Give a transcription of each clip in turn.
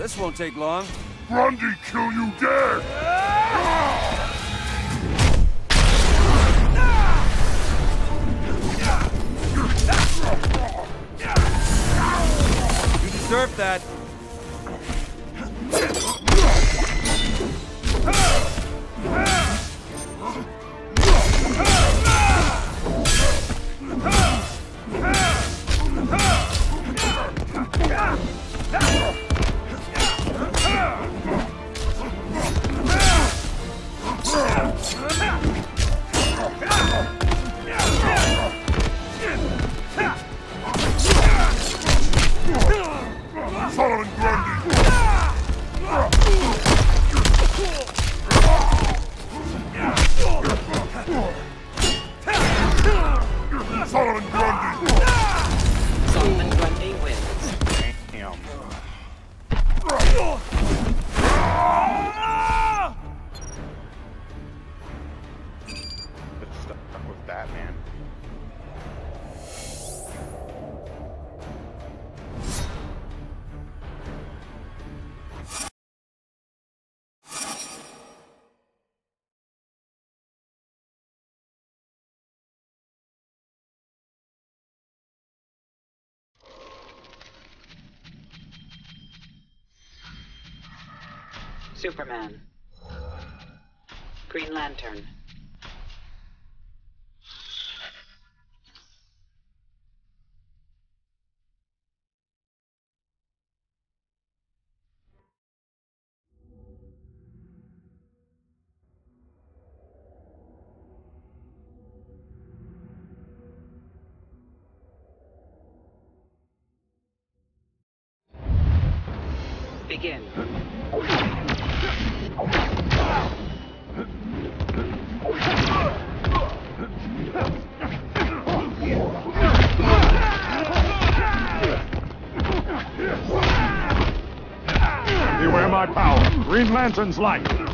This won't take long. Grundy kill you dead! You deserve that. Solomon Solomon Grundy! Superman. Green Lantern. Green Lantern's light.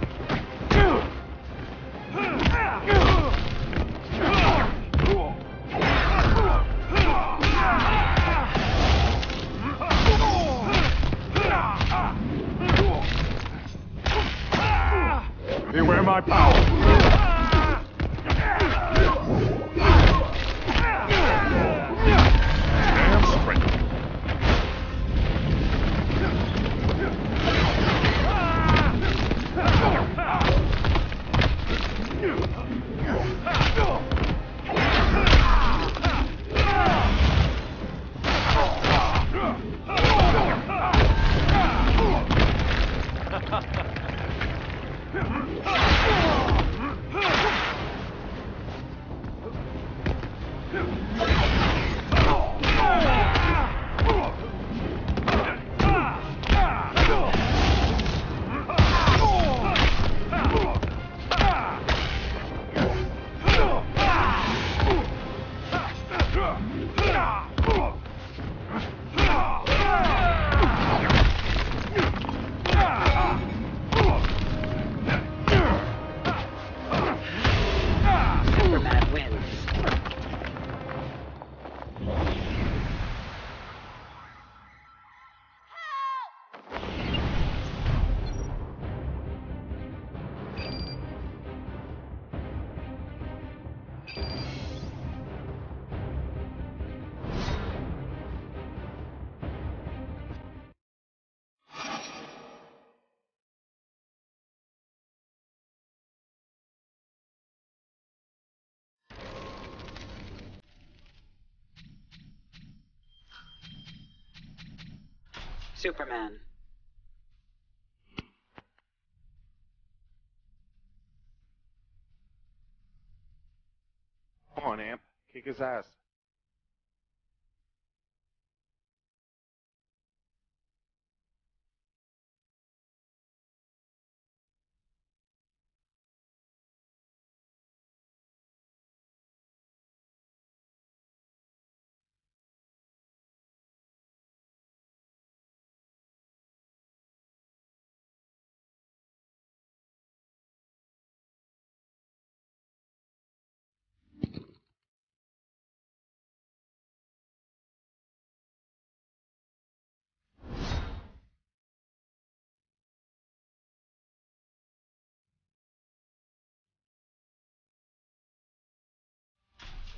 Superman. Come on, Amp. Kick his ass.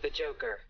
The Joker.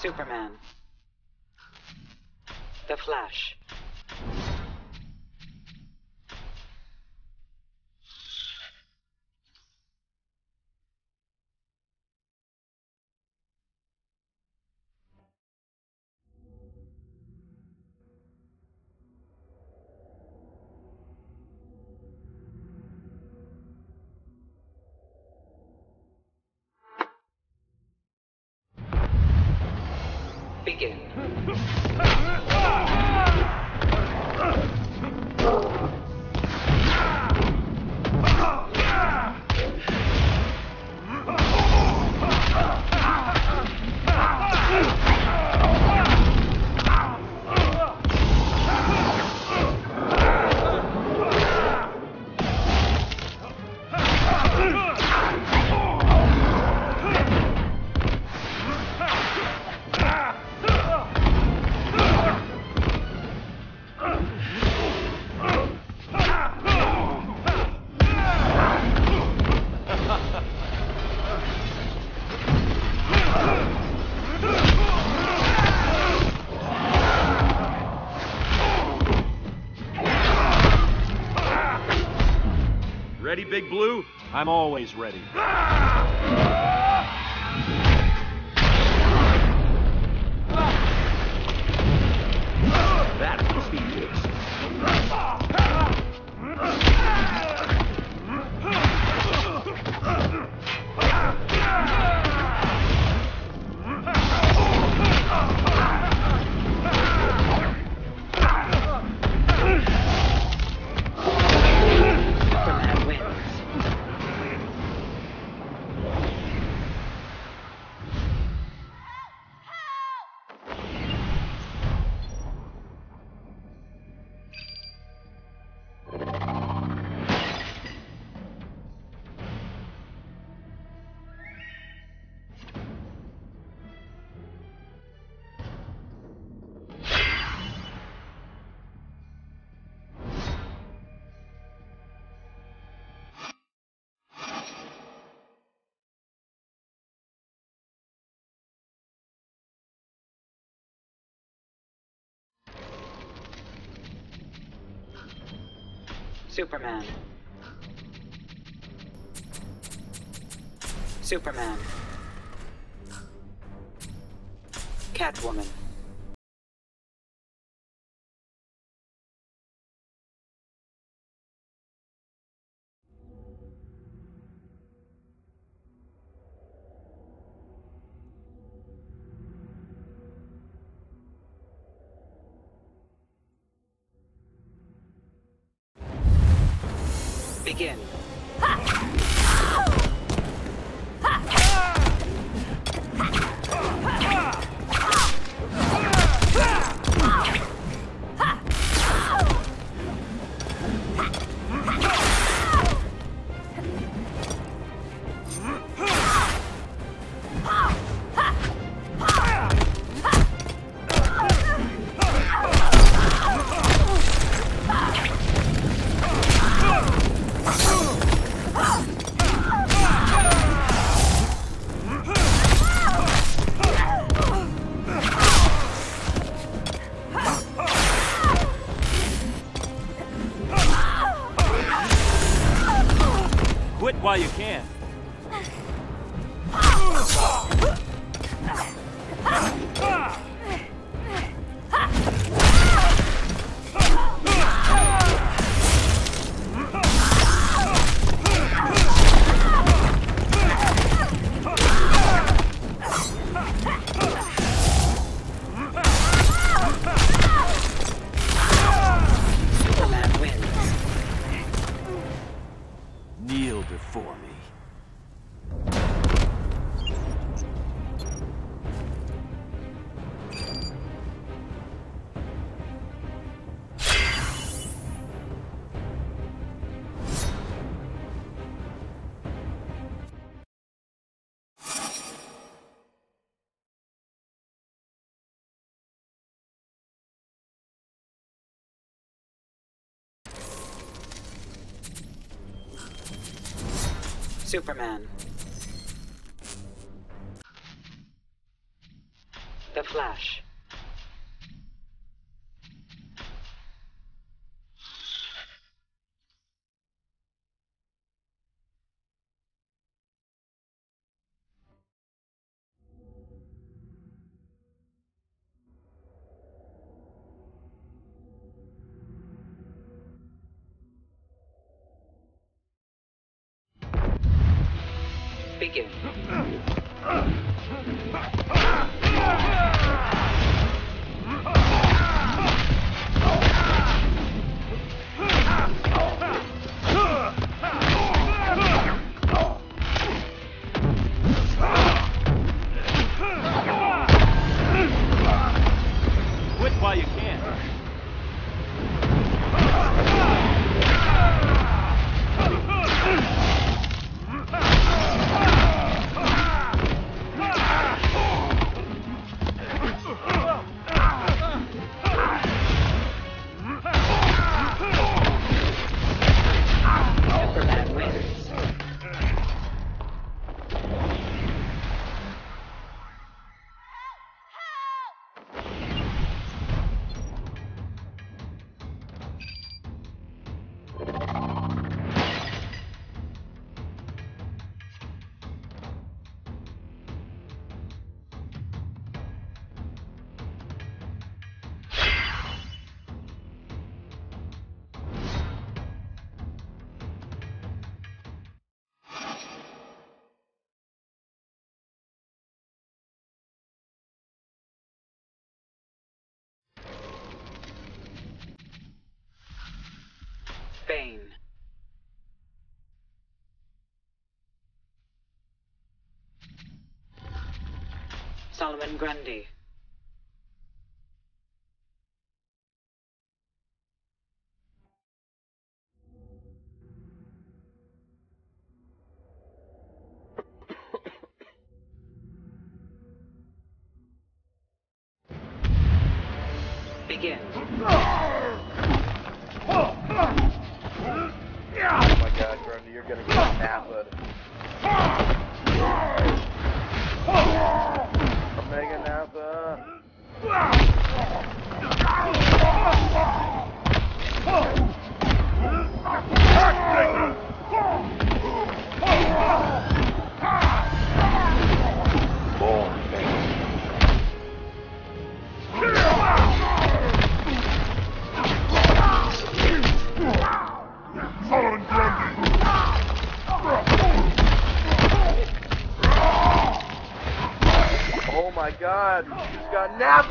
Superman. The Flash. Big Blue? I'm always ready. Ah! Superman. Superman. Catwoman. Quit while you can. Superman. The Flash. weekend. Solomon Grundy.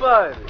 Alive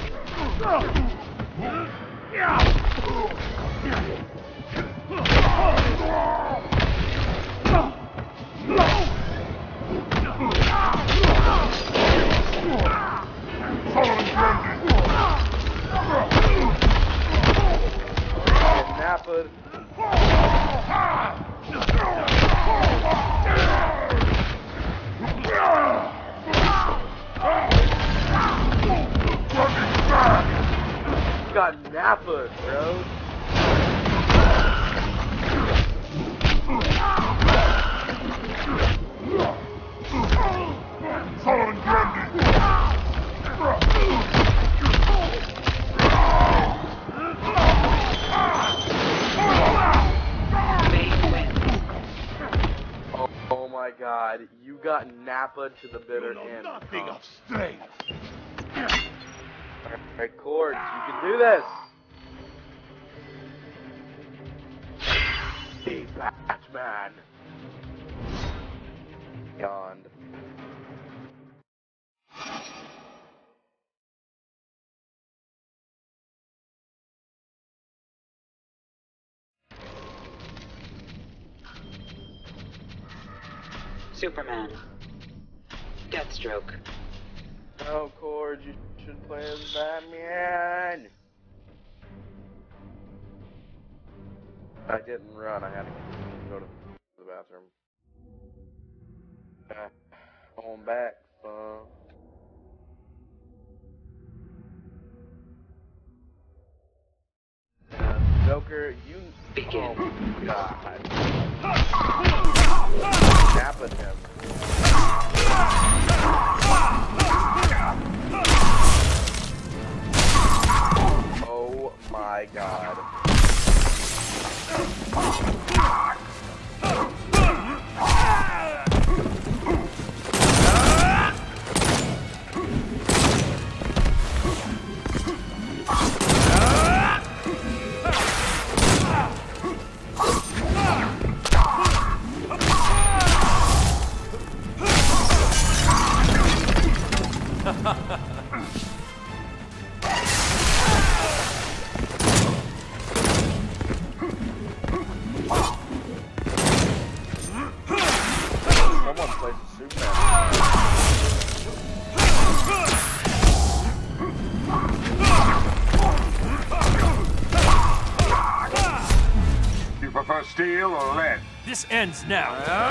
got Nappa to the bitter end. nothing huh? of strength. Alright, Cords, you can do this! The Batman. Yawned. Superman. Deathstroke. No, Cords, you should play as Batman! I didn't run, I had to go to the bathroom. Uh, on back, son. Uh, Joker, you. Begin. Oh my god. Snapping him. Oh my god. Ends now.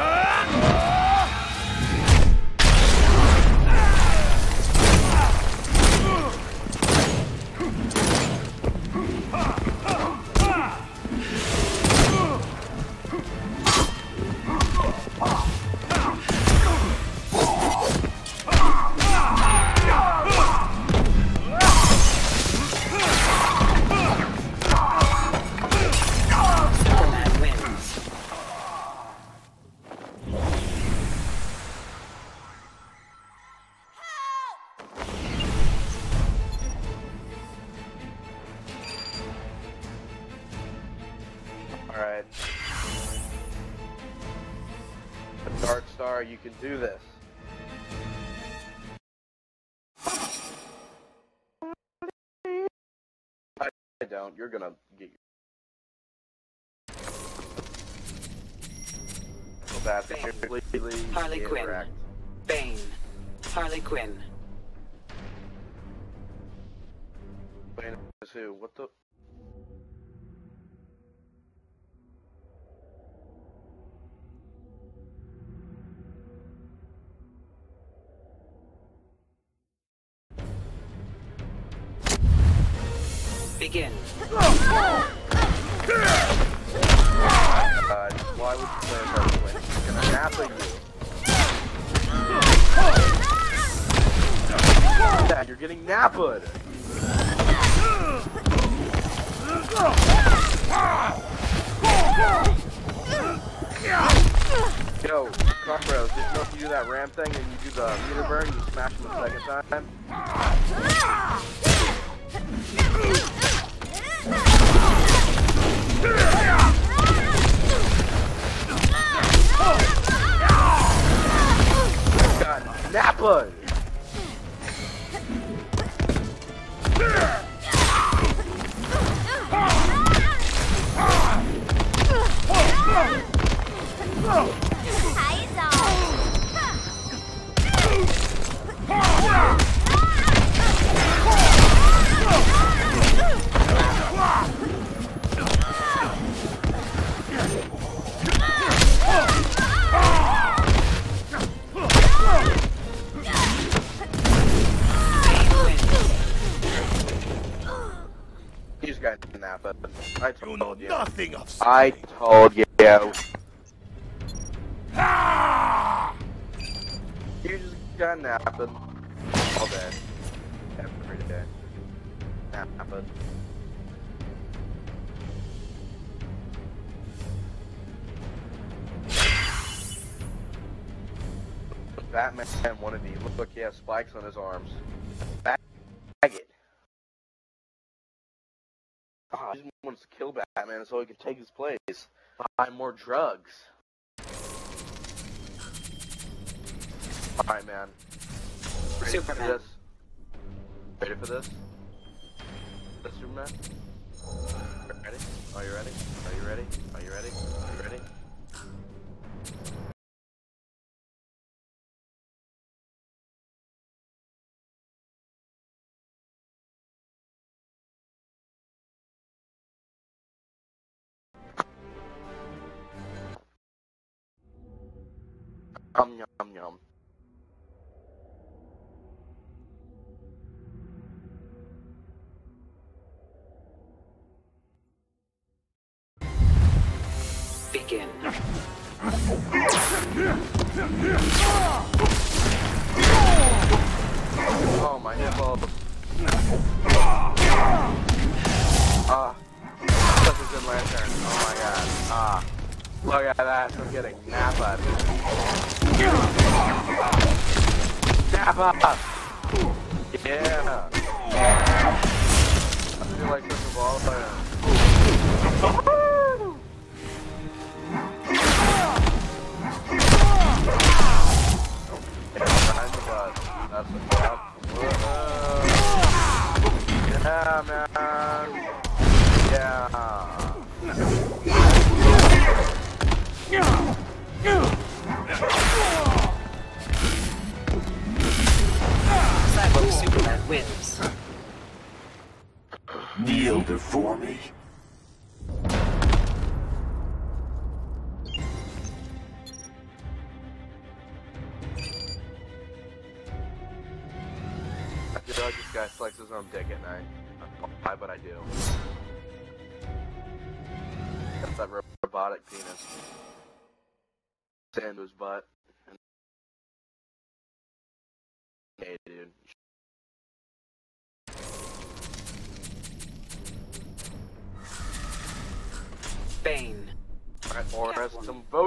Don't. You're gonna get. Well, that's completely Harley Quinn. incorrect. Bane. Harley Quinn. Wait, is who? What the? Begin. Uh, why would you play Harley Quinn? She's gonna nap at you. Yeah, you're getting nappaed. Yo, did you know if you do that ram thing and you do the meter burn, you smash him a second time? Got nappaed. You I You know told you. nothing of I told you. Ah! You just got napped all day. Every day. Napped. Batman wannabe. Look, look, he has spikes on his arms. Bag it. Oh, he just wants to kill Batman so he can take his place. Buy more drugs. Alright, man. Ready Superman. for this? Ready for this? This Superman? Ready? Are you ready? Are you ready? Are you ready? Are you ready? Yum yum yum.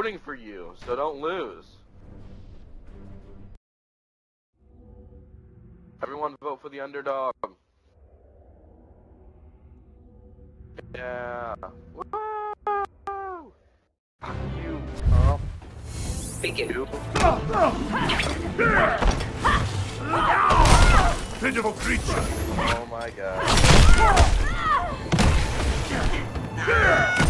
Voting for you, so don't lose. Everyone vote for the underdog. Yeah. Woo! You, Tom. Begin. You. Pitiful creature! Oh my god.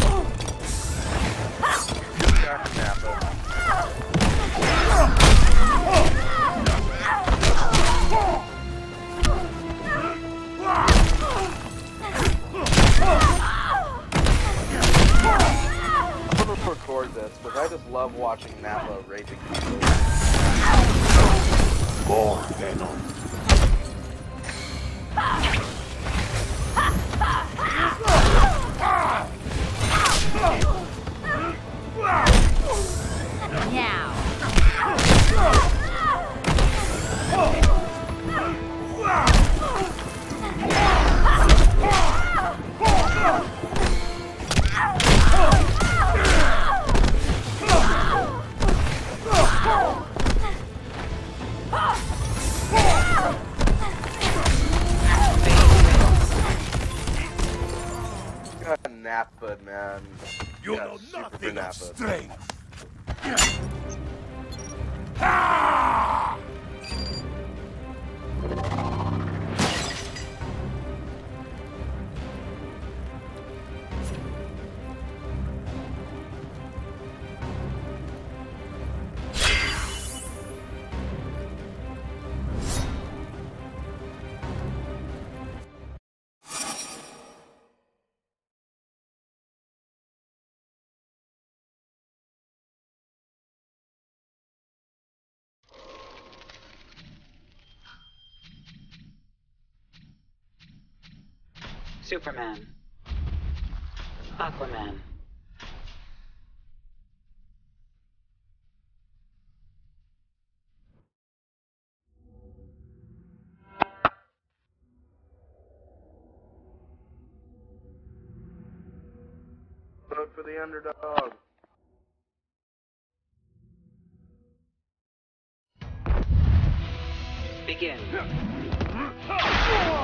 record this because I just love watching Nappa raping people. More venom. Now. Nappa, man. You know nothing of strength! Superman. Aquaman. Vote for the underdog. Begin.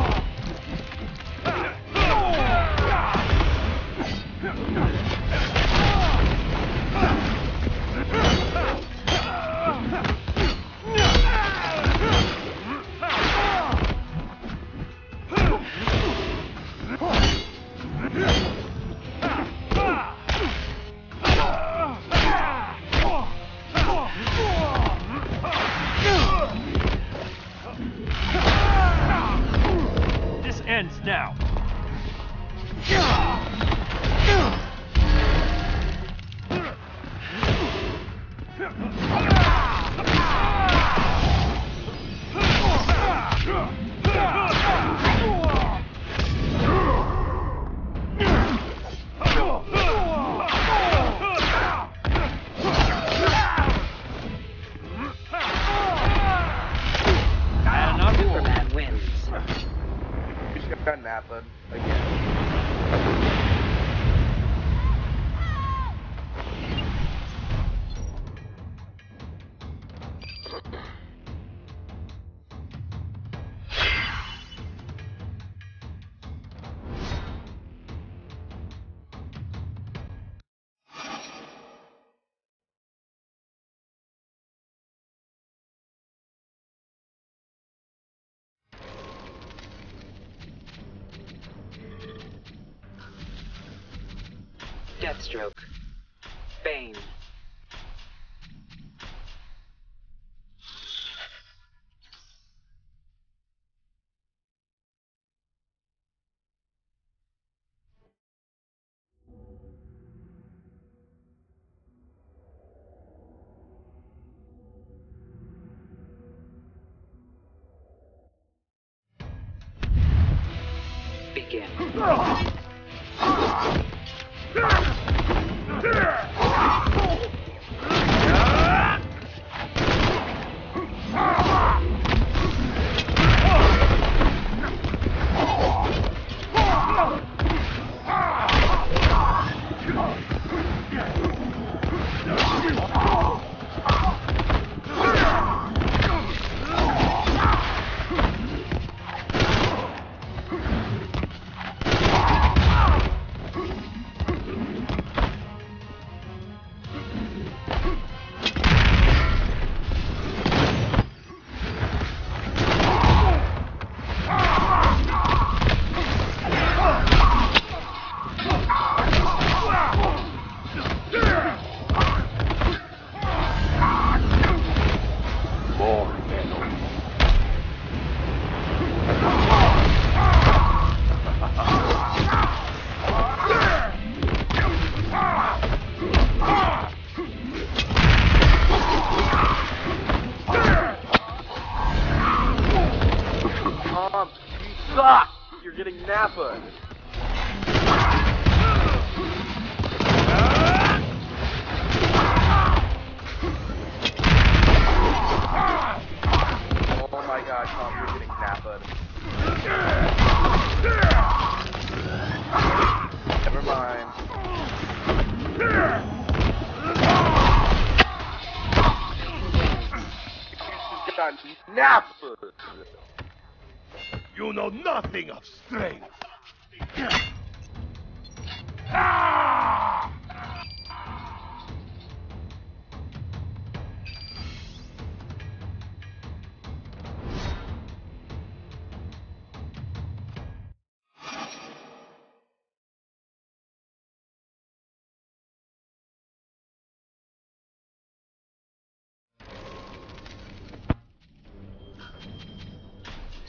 Begin.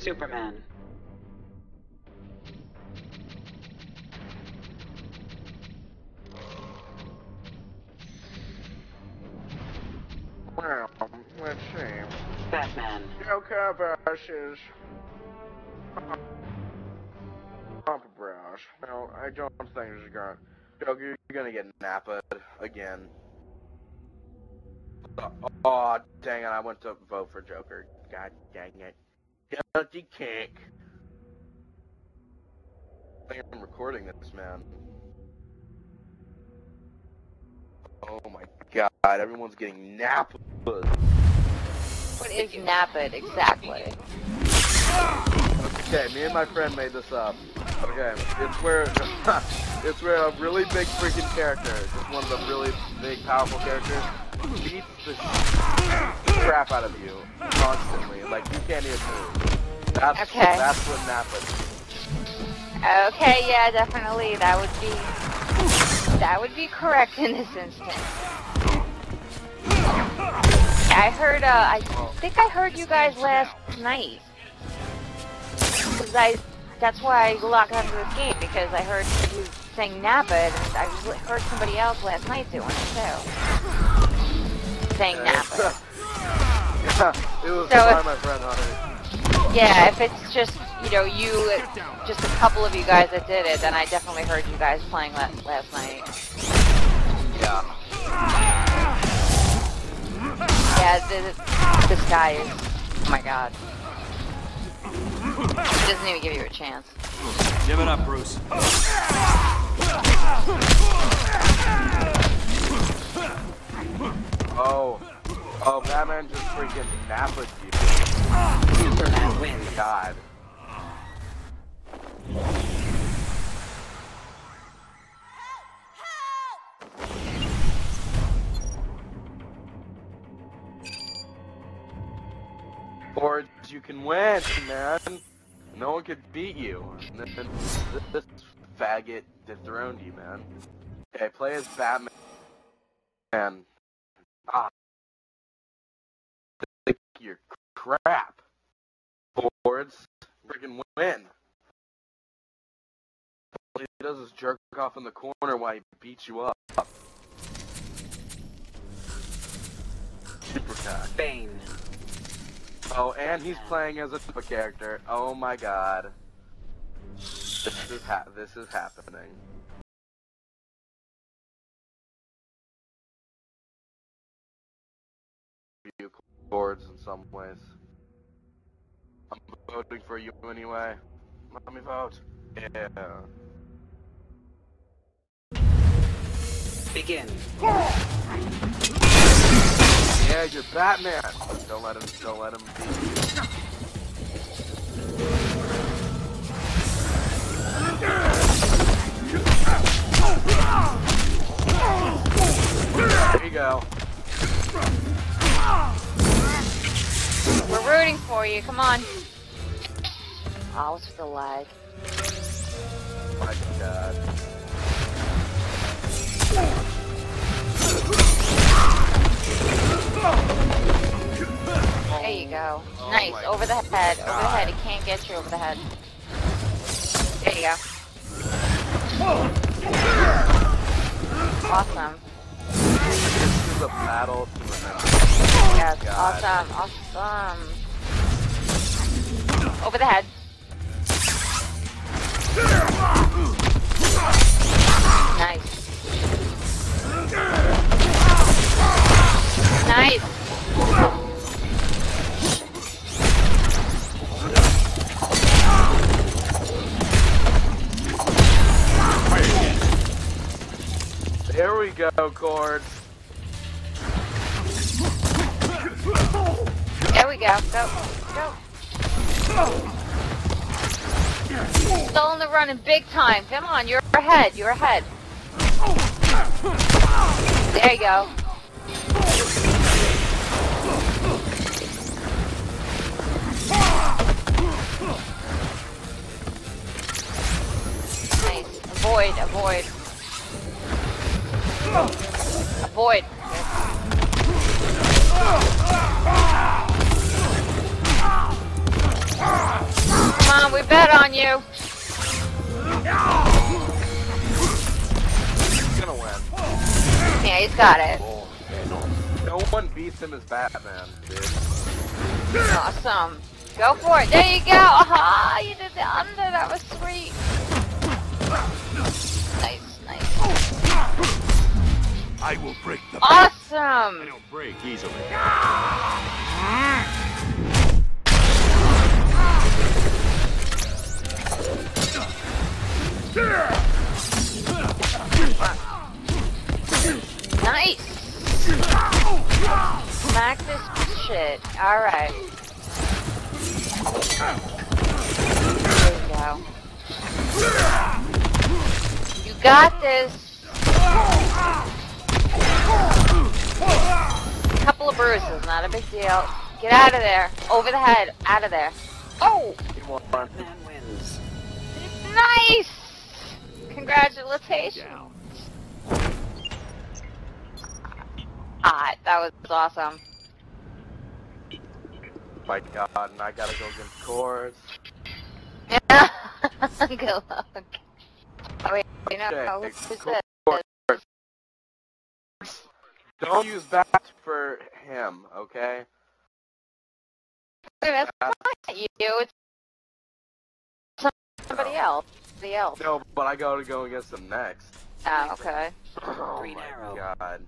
Superman. Well, let's see. Batman. Joker versus Papa Brows. No, I don't think this is going. Joker, you're gonna get Napa again. Oh, dang it! I went to vote for Joker. God dang it! Guilty kick. I think I'm recording this, man. Oh my god! Everyone's getting Napa. What is napped exactly? Okay, me and my friend made this up. Okay, it's where it's where a really big freaking character, just one of the really big powerful characters, beats the crap out of you constantly. Like you can't even move. That's Okay. that's what Napa. Okay, yeah, definitely. That would be that would be correct in this instance. I heard. Uh, I think I heard you guys last night. 'Cause I. That's why I logged onto this game because I heard you saying Napa, and I heard somebody else last night doing it too. Saying Napa. it was So by my friend Hunter. Yeah, if it's just you know you, just a couple of you guys that did it, then I definitely heard you guys playing last last night. Yeah. Yeah, this, this guy is. Oh my god. He doesn't even give you a chance. Give it up, Bruce. Oh. Oh, Batman just freaking Napa you. Superman wins. God. Or you can win, man. No one could beat you. And this, this faggot dethroned you, man. Okay, play as Batman. Man. Crap. Boards, freaking win. All he does is jerk off in the corner while he beats you up. Super attack. Bane. Oh, and he's playing as a Tifa character. Oh my god. This is ha- this is happening. Chords in some ways. I'm voting for you anyway. Let me vote. Yeah. Begin. Yeah, you're Batman. Don't let him. Don't let him beat you. There you go. We're rooting for you. Come on. Oh, what's with the lag? My God. There you go. Oh nice. Over the head. Over the head. It can't get you over the head. There you go. Awesome. This is a battle to remember. Yes. God. Awesome. Awesome. Over the head. Nice. Nice. There we go, Cord. Go. Go. Go. Still on the run in big time. Come on, you're ahead. You're ahead. There you go. Nice. Avoid, avoid. Avoid. Come on, we bet on you. He's gonna win. Yeah, he's got it. No one beats him as Batman, dude. Awesome. Go for it. There you go. Aha, you did the under. That was sweet. Nice, nice. I will break the Awesome. I don't break easily. Nice. Smack this shit. Alright. There you go. You got this. Couple of bruises, not a big deal. Get out of there. Over the head. Out of there. Oh! He won. Man wins. Nice! Congratulations. Ah, that was awesome. My God, and I gotta go against Chorus. Yeah. Good luck. Oh wait, you know, Okay, who's cool. this? Don't use that for him, okay? Wait, that's not you. It's somebody else. Somebody else. No, but I gotta go against him next. Oh, okay. Oh Green my arrow. God.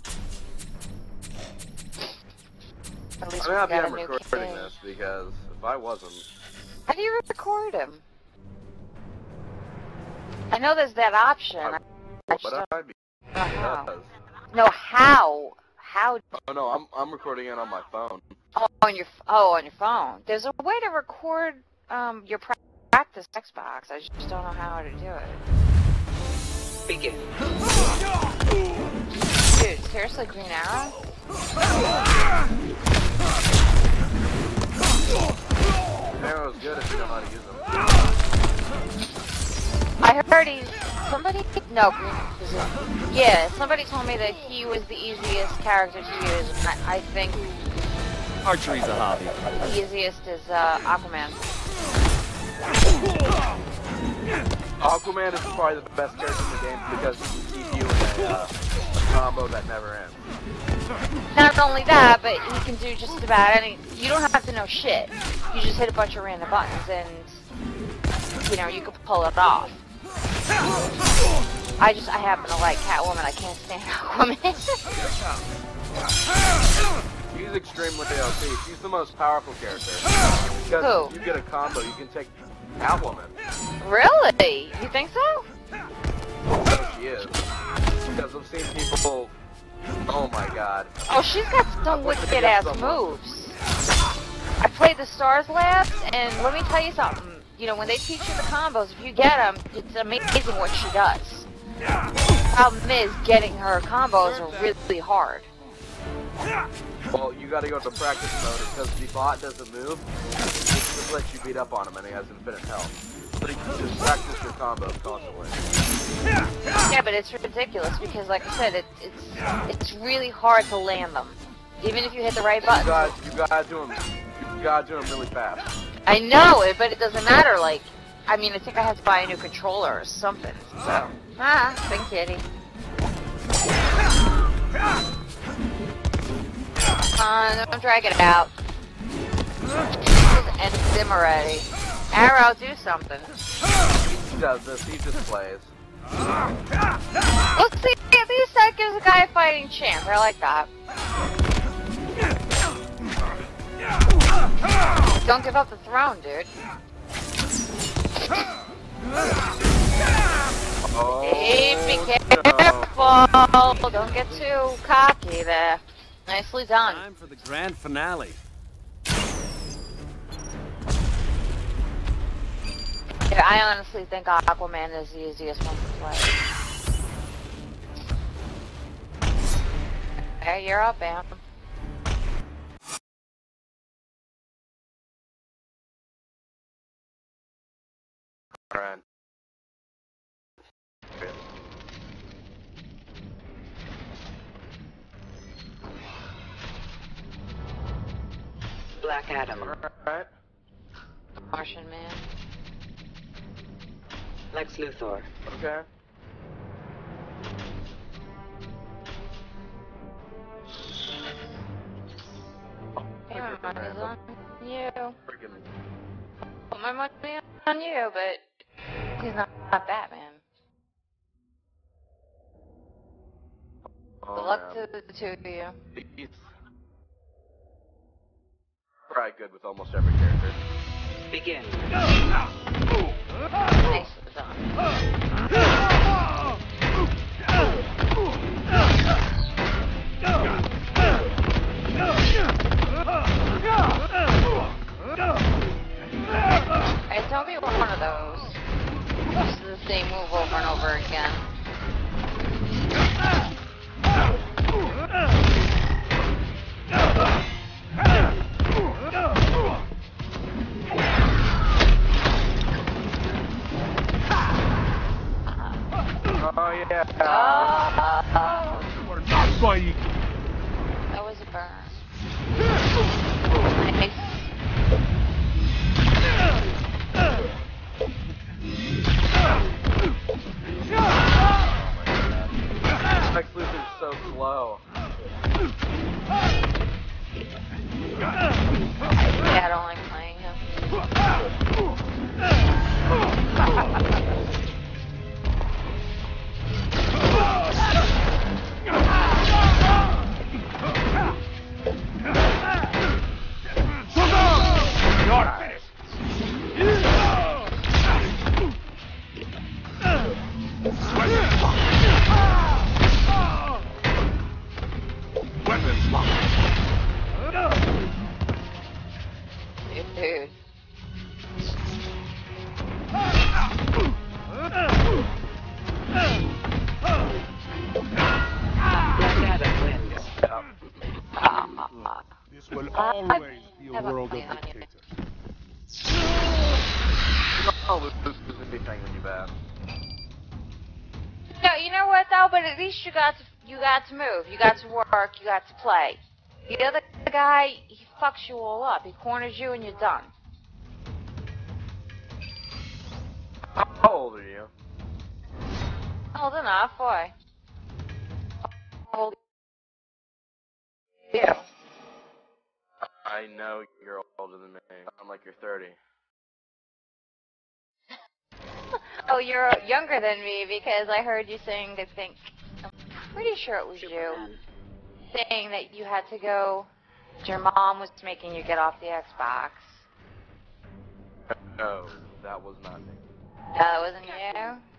At least I'm we happy I'm recording this because if I wasn't, How do you record him? I know there's that option. I but don't I'd be. know how. No, how? How? Oh no, I'm I'm recording it on my phone. Oh, on your oh on your phone. There's a way to record um your practice Xbox. I just don't know how to do it. Begin. Dude, seriously, Green Arrow? Arrow's good if you know how to use them. I heard he's somebody. No, Green. Yeah, somebody told me that he was the easiest character to use. and I, I think Archery's a hobby. the easiest is uh, Aquaman. Aquaman is probably the best character in the game because he can keep you in a, uh, a combo that never ends. Not only that, but he can do just about any. You don't have to know shit. You just hit a bunch of random buttons, and you know you can pull it off. I just I happen to like Catwoman. I can't stand Aquaman. She's extremely OP. She's the most powerful character. Because Who? you get a combo, you can take Catwoman. really? You think so? So she is. Because I've seen people. Oh my god. Oh, she's got some wicked ass someone? moves. I played the Stars Labs, and let me tell you something. You know, when they teach you the combos, if you get them, it's amazing what she does. Problem is, getting her combos are really hard. Well, you gotta go to practice mode because the bot doesn't move. It just lets you beat up on him and he has infinite health. But he can just practice your combos constantly. Yeah, but it's ridiculous because, like I said, it, it's it's really hard to land them, even if you hit the right You button. gotta, you gotta do him. You gotta do him really fast. I know it, but it doesn't matter. Like, I mean, I think I have to buy a new controller or something. So, ah, big kitty. On, don't drag it out. Just end him already. Arrow, do something. He does this. He just plays. Let's see. At least that gives a guy a fighting chance. I like that. Don't give up the throne, dude. Oh. Hey, be no. careful. Don't get too cocky there. Nicely done. Time for the grand finale. Yeah, I honestly think Aquaman is the easiest one to play. Hey, you're up, Bam. Alright. Black Adam. Alright. Martian Man. Lex Luthor. Okay. Yeah, my money's on you. Put my money on you, but he's not, not Batman. Oh, Good luck man. to the two of you. He's probably good with almost every character. Begin. Nicely done. You got to play. The other guy, he fucks you all up. He corners you and you're done. How old are you? Old enough, boy. Old. You. I know you're older than me. I'm like you're 30. Oh, you're younger than me because I heard you saying I think. I'm pretty sure it was you Superman. Saying that you had to go. Your mom was making you get off the Xbox. No, that was not me. That wasn't you.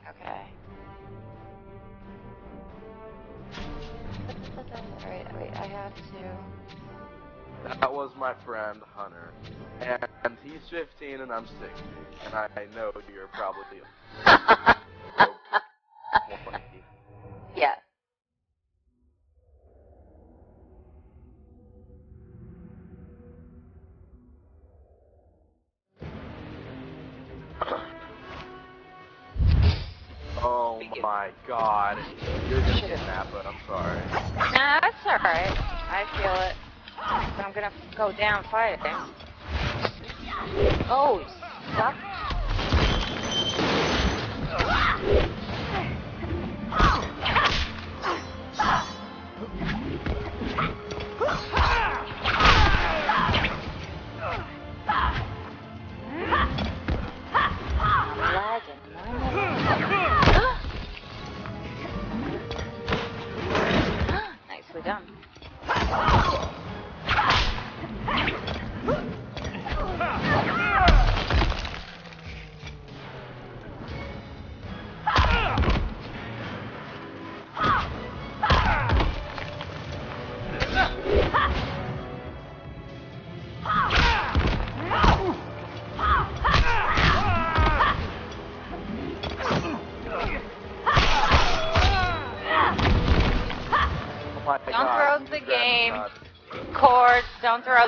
Okay. Alright, wait, I have to. That was my friend Hunter, and, and he's 15 and I'm 16, and I, I know you're probably my God, you're just getting that, but I'm sorry. Nah, that's alright. I feel it. But I'm gonna go down fighting. Oh, suck.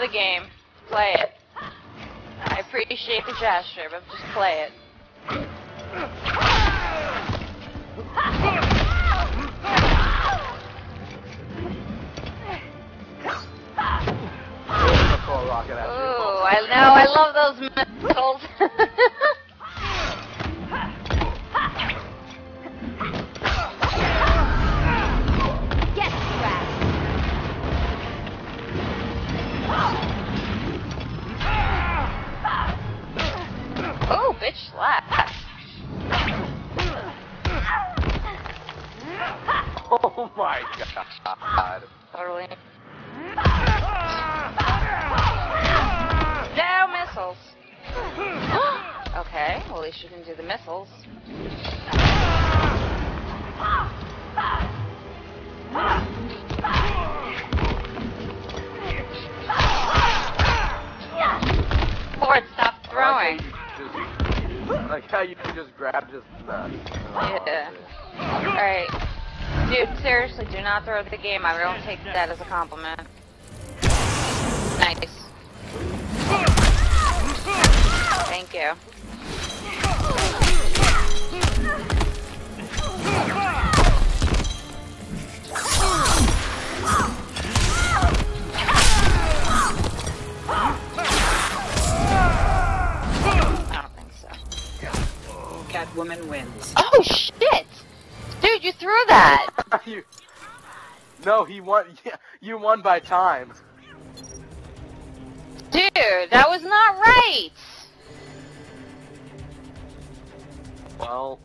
The game. Play it. I appreciate the gesture, but just play it. I'll throw a rocket at you. Ooh, I know, I love those missiles. throw the game. I don't take that as a compliment. Nice. Thank you. I don't think so. Catwoman wins. Oh shit! Dude, you threw that! you, no, he won. Yeah, you won by time. Dude, that was not right! Well.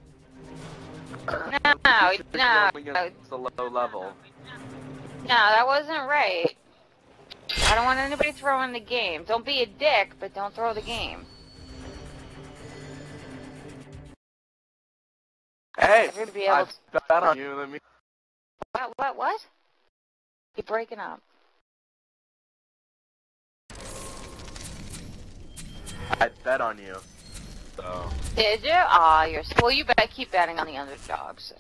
No, no, no, against a low level. No, that wasn't right. I don't want anybody throwing the game. Don't be a dick, but don't throw the game. Hey, I'm gonna be I able bet on you. Let me. What, what, what? You're breaking up. I bet on you. So. Did you? Aw, you're... Well, you better keep betting on the underdog, so...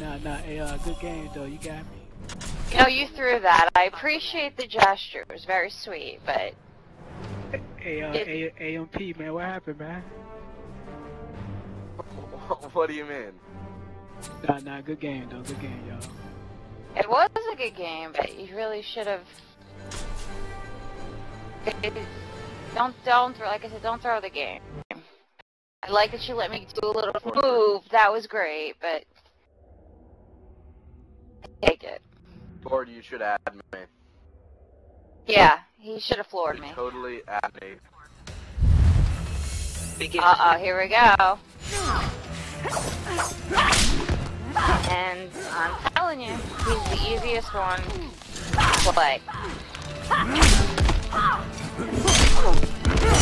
Nah, nah, hey, uh, good game though. You got me. No, you threw that. I appreciate the gesture. It was very sweet, but... Hey, uh, It- A- AMP, man, what happened, man? what do you mean? Nah, nah, good game though. Good game, y'all. It was a good game, but you really should have... Don't, don't throw... Like I said, don't throw the game. I like that you let me do a little move. That was great, but... Take it. Or you should add me. Yeah, he should have floored me. Totally add me. Uh-oh, here we go. And I'm telling you, he's the easiest one to play.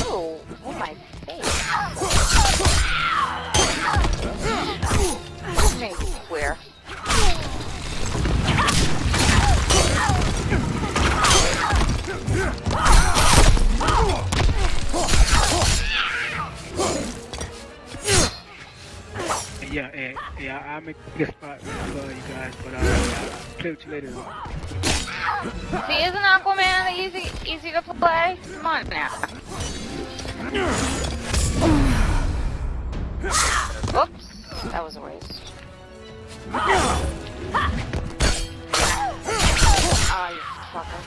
Oh, oh my face. This makes. Hey, yeah, hey, yeah, I'll make this spot for you guys, but uh, I'll play with you later. See, isn't Aquaman easy easy to play? Come on now. Oops, that was a waste. Oh, you fucker.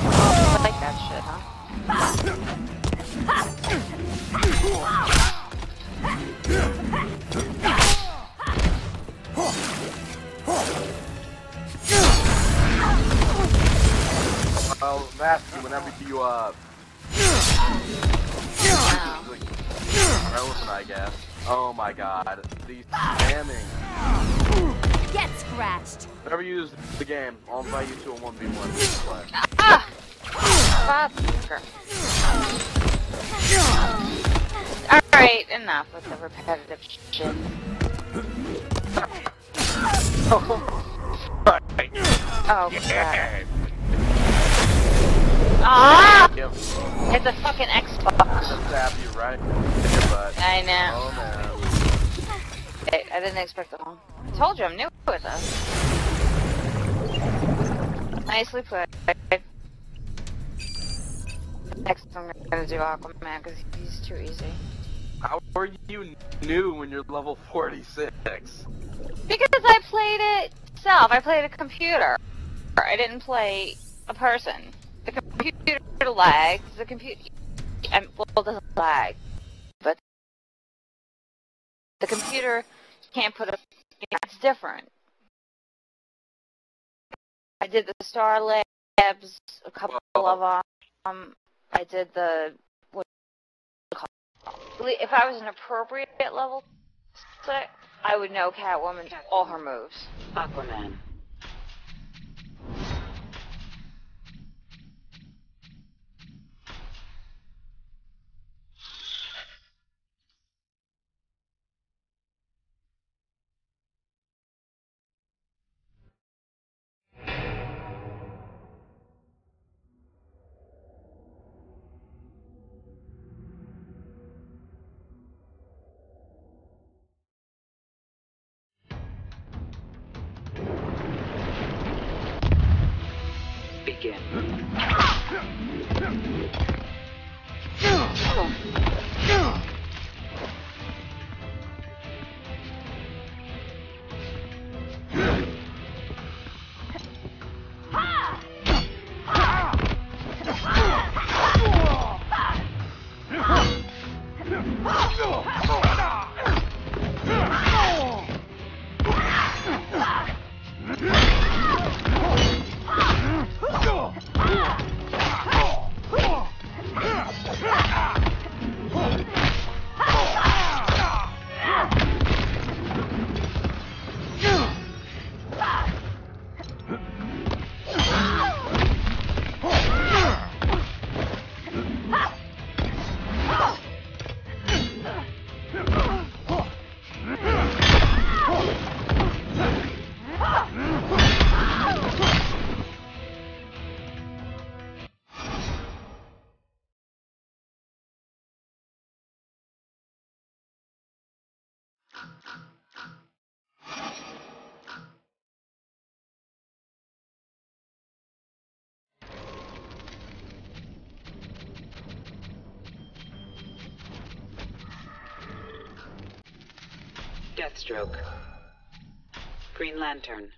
I like that shit, huh? Well, Matthew, whenever you uh, Wow. relevant, I guess. Oh my God, these spamming. Get scratched. Whenever you use the game, I'll invite you to a one v one play. Ah! Fucker. Alright, enough with the repetitive shit. Oh, crap. Ah! Yep, It's a fucking Xbox. stab you right in your butt. I know. Oh man. I, didn't expect the one. I told you I'm new with this. Nicely put. Next I'm gonna do Aquaman because he's too easy. How are you new when you're level 46? Because I played it self. I played a computer. I didn't play a person. The computer lags. The computer, um, well, doesn't lag, but the computer can't put a. It's different. I did the Star Labs, a couple of um. I did the. What If I was an appropriate level I would know Catwoman all her moves. Aquaman. Deathstroke. Green Lantern.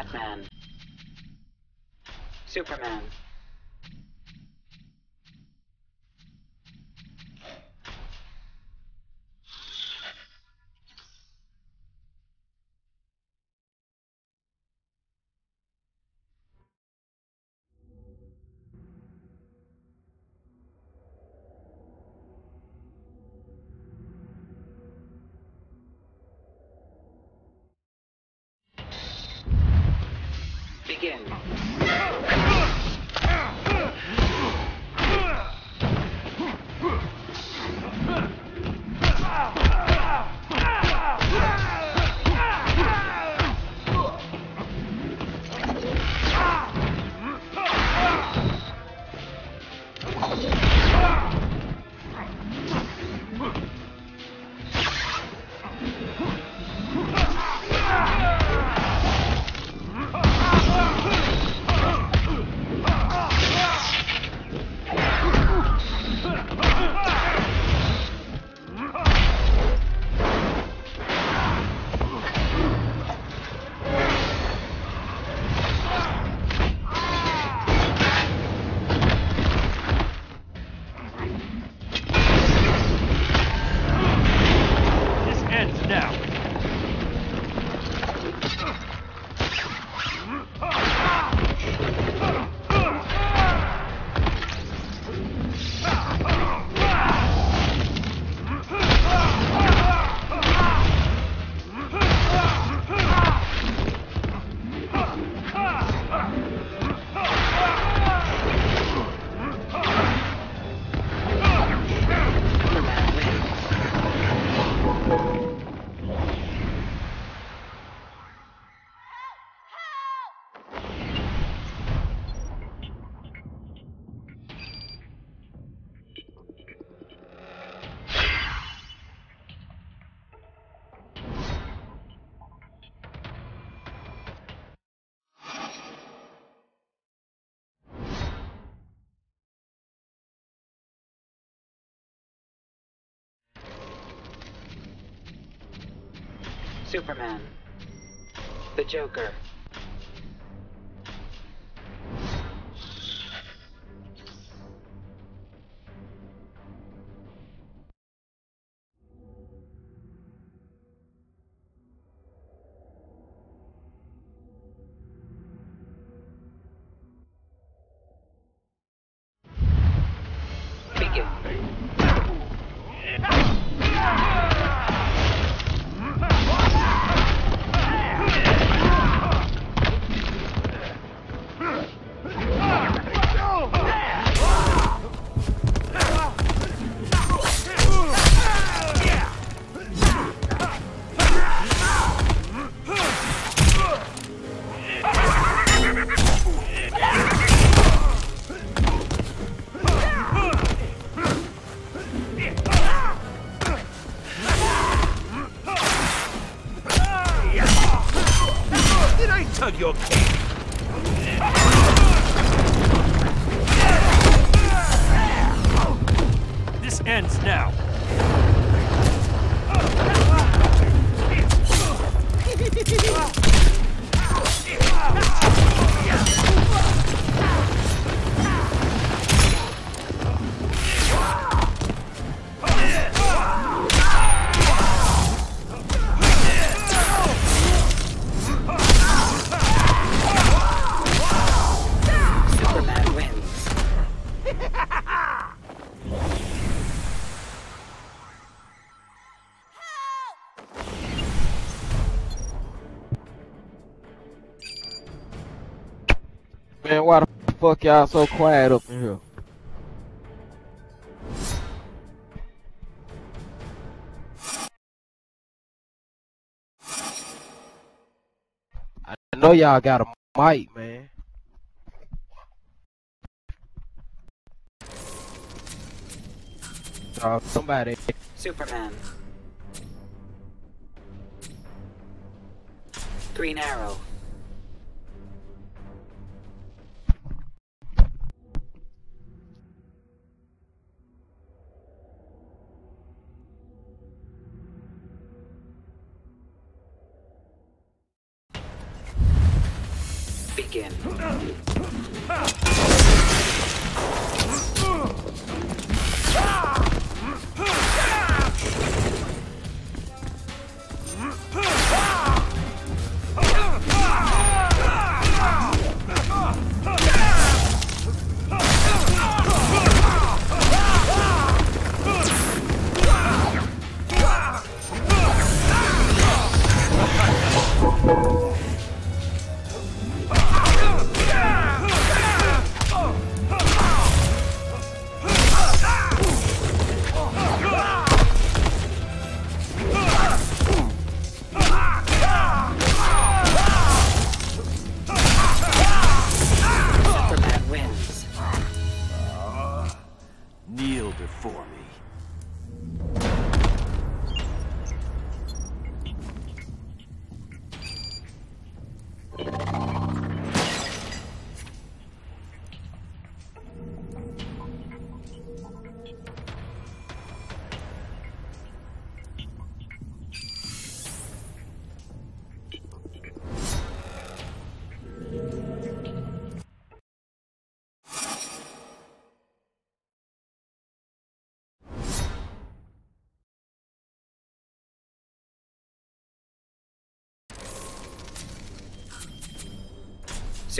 Batman. Superman. Superman. The Joker. Fuck y'all so quiet up in here? I know y'all got a mic, man. Uh, somebody. Superman. Green Arrow. Begin.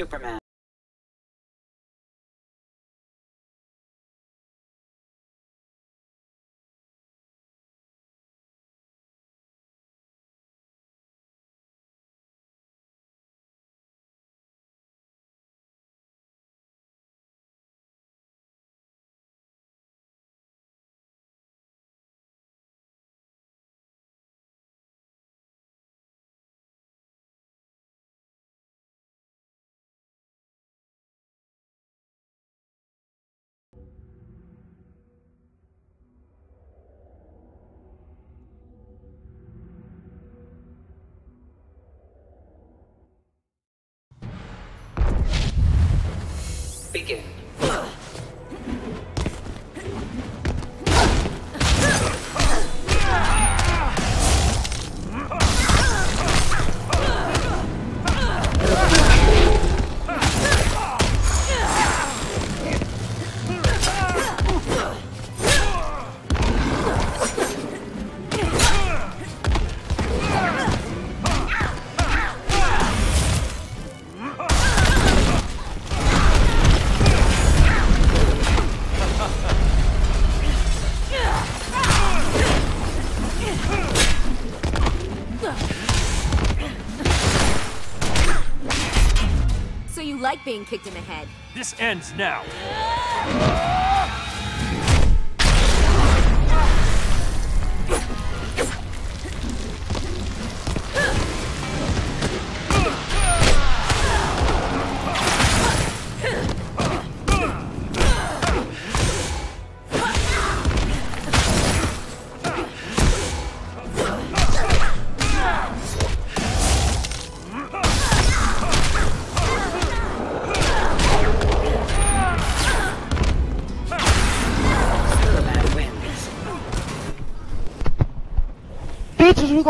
Superman. Begin. Being kicked in the head. This ends now.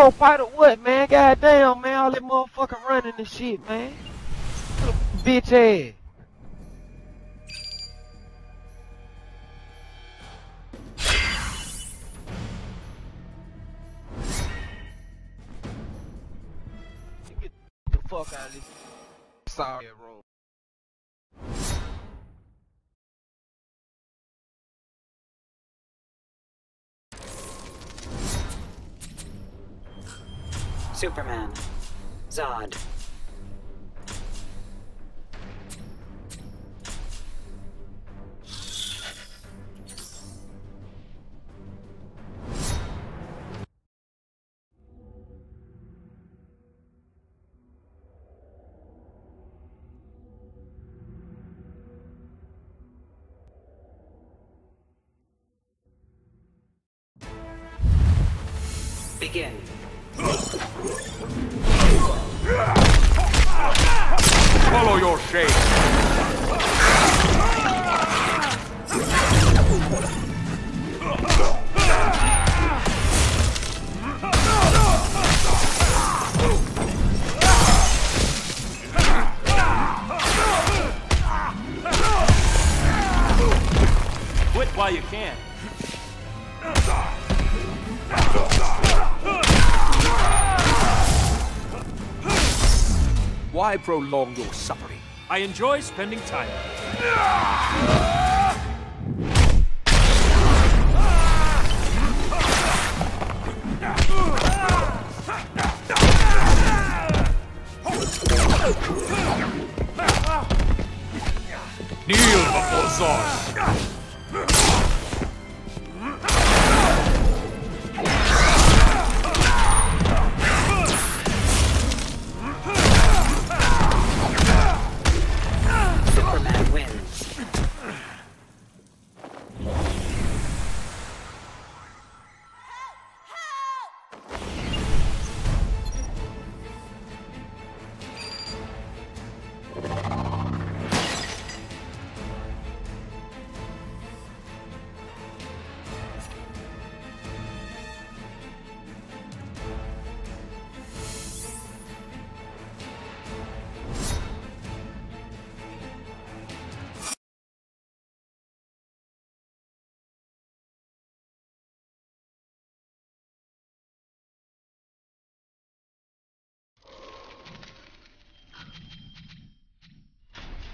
Fight or what, man? Goddamn, man. All that motherfucking running and shit, man. Bitch ass. Zod. Begin. Follow your shape. Why prolong your suffering? I enjoy spending time.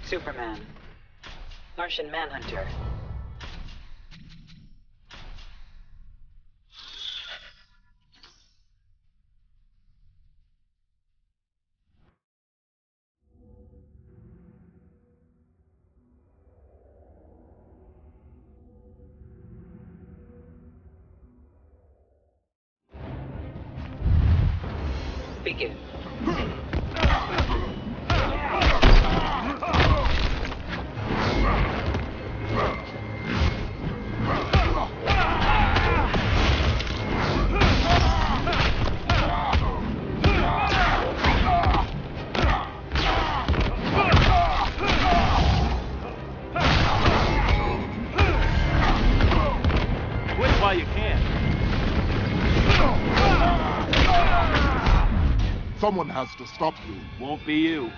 Superman. Martian Manhunter. Has to stop you. Won't be you.